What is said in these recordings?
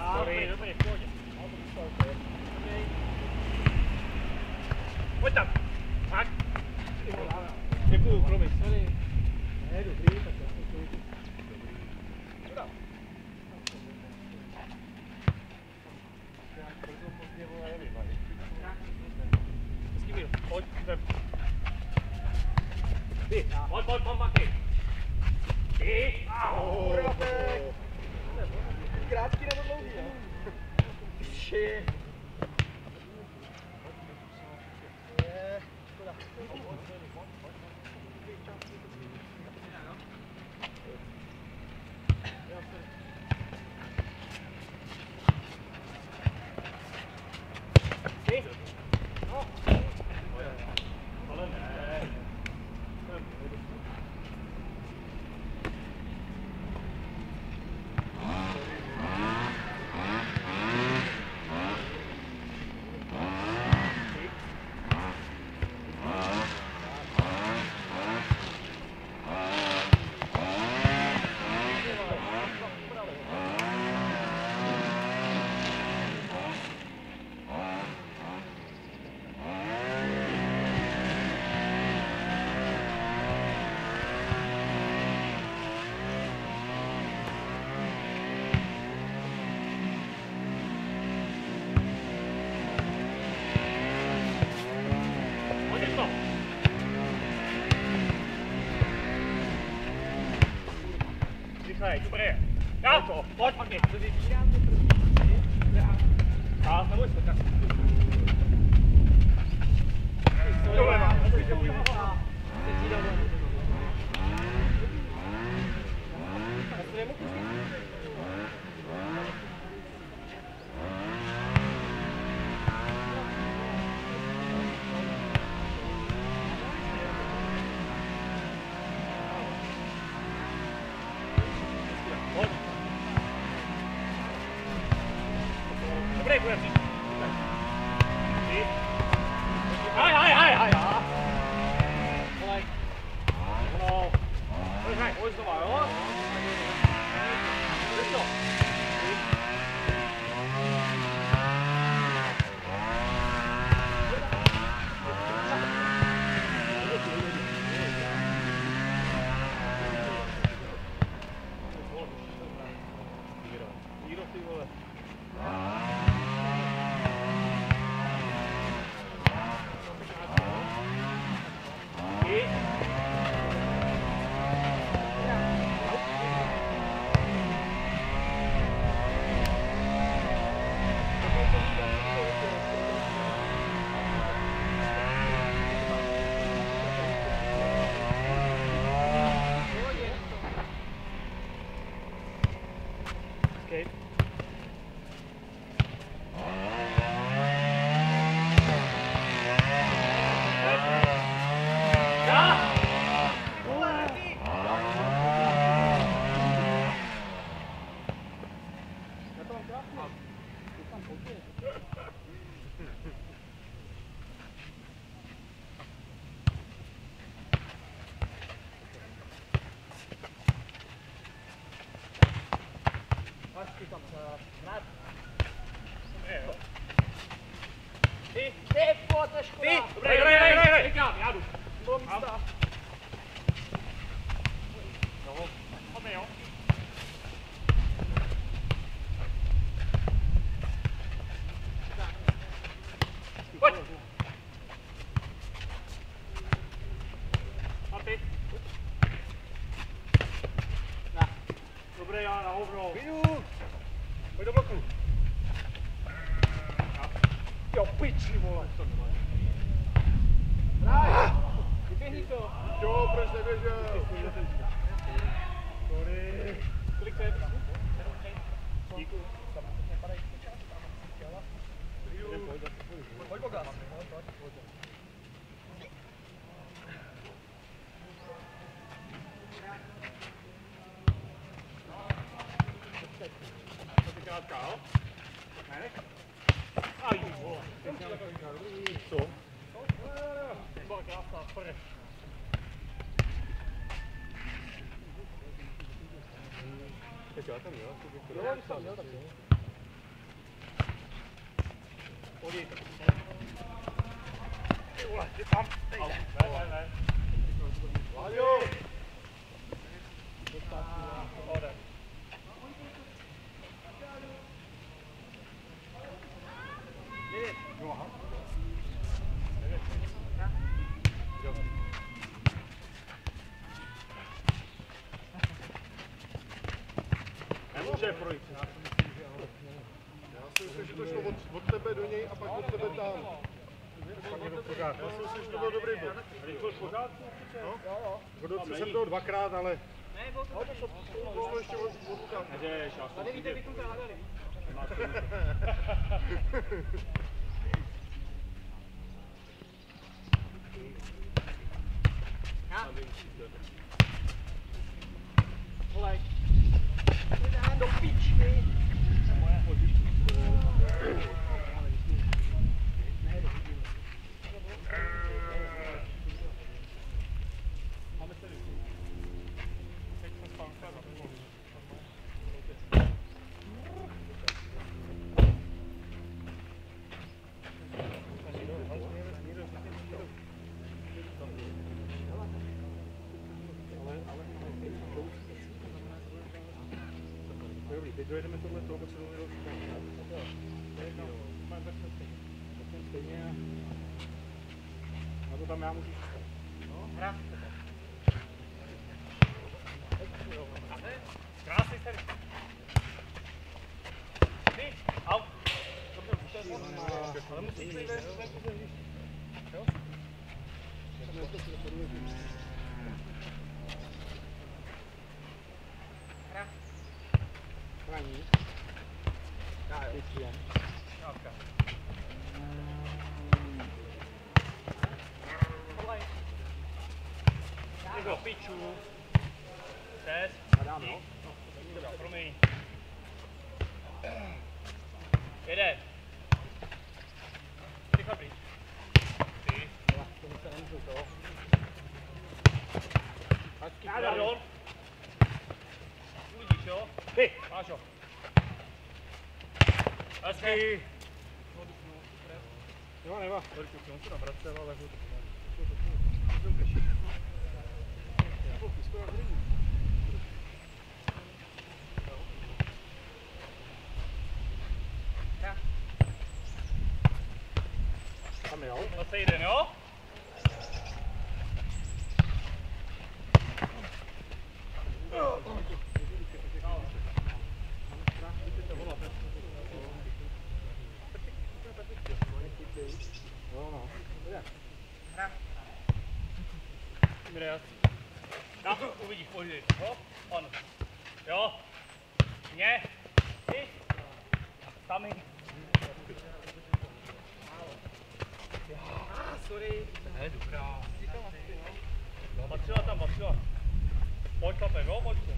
Dobrý, dobrý, v pohodě. Pojď tam. Tak. Děkuju, promiň. Ne, dobrý, tak já jsem to Hezký byl. Pojď, jdem. Ty, pojď, pojď, pojď, Maki. Ty. Au. grátis que não ouvia. Che. É. Yeah. Rychlej, dobré. Já to, pojď Maki. A, neboj se, tak. Doleva. Pojď. Dobrý, Kujací. Ty. Haj, haj, haj, haj. Volej. No. Pojď, haj, pojď znova, jo? Jdeš to. Okay. Ty, Ty, pojď, to je škoda. ty, dobrý, dobrý, dobrý, dobrý, říkám, já Zo. Bakken afstaan, verrek. Kijk uit hem, ja. Ja, die staat wel, dat is Oh, die. Oh, dit kwam. Nee, nee, nee. Hallo. Oh, dat. Nemůže projít. Já si myslím, že to šlo od, od tebe do něj a pak od tebe tam. Já si myslím, že to byl dobrý bod. Pořádku? Hodnotil jsem toho dvakrát, ale... No, to šlo, to ještě od, od tam. Nejdeš, já jsem vidět. Volej. Dá do pičky. Teď dojedeme tohle toho, co do Stejně. A to tam já můžu zůstat. Hra. Krásný servis. Ty, au. Dobře, už to je von. Ale musíš být venku ze hřiště. Jo? Hra. Hraní. Krávka. Volej. Ty do piču. Přes. A dám, no. Dobrá, promiň. Jede. Ty Fabri. Ty. Já dál. Uvidíš, jo? Ty. Máš ho. Hezky. Jo, nemá. On se navracel, ale Hra. Tam jo. Zase jeden, jo? Andreas. Na, uvidíš, pojď. Jo? On. Jo? Mě. Ty. Sami. Sorry. Ne, dobrá. Patřila tam, patřila. Pojď, chlape, jo, pojď se.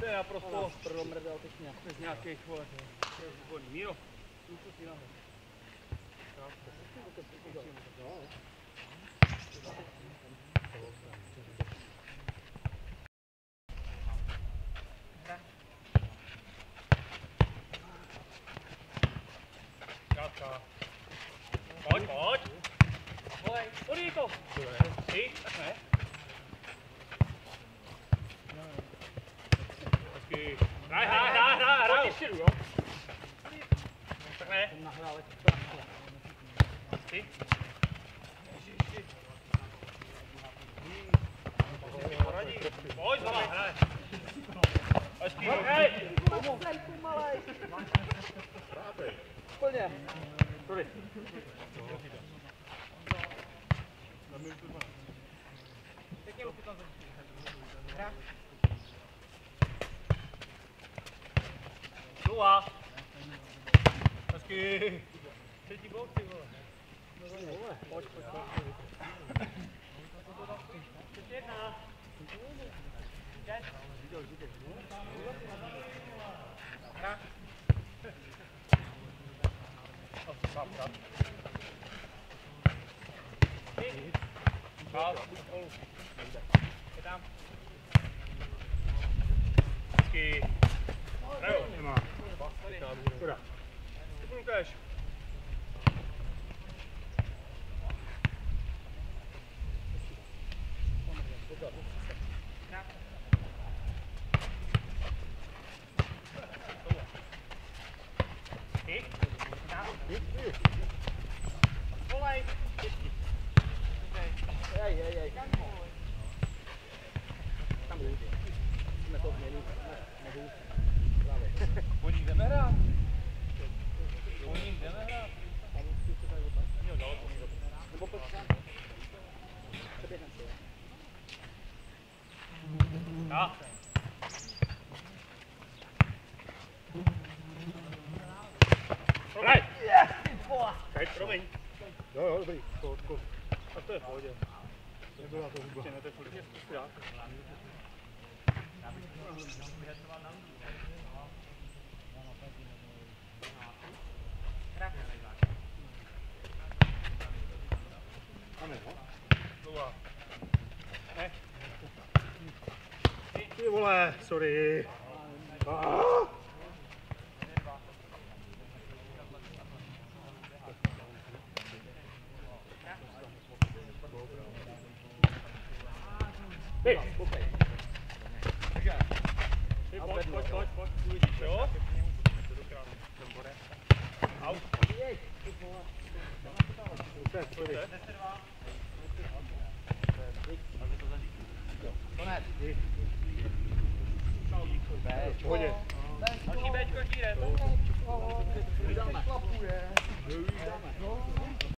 To je naprosto Promrdal teď nějak. bez nějakých vole. Volný míro. Krátka. Pojď, pojď. Volej. Odjíď to. Ty, tak ne. Hezky. Hraj, hraj, hraj, hraj, hraj. Ještě jdu, jo? Tak ne. Nahrál jako Ty. Poradí. Pojď, zala, hraj. Hezky, hej. Úplně. Sorry. Pěkně ruky tam zadní. Hra. Nula. Hezky. Třetí blok, ty vole. Pojď, pojď, pojď. Ještě defensiva. Ja. Right. Yeah. Helt fra. Ja, ja, det blir så godt. På Dlouhá. Ne, Ty vole, sorry. Ah. Ty! Ty, pojď, pojď, pojď, pojď, uvidíš, jo? Au. Ruce, sorry. Konec. Aki megy, könyire! Lapulja!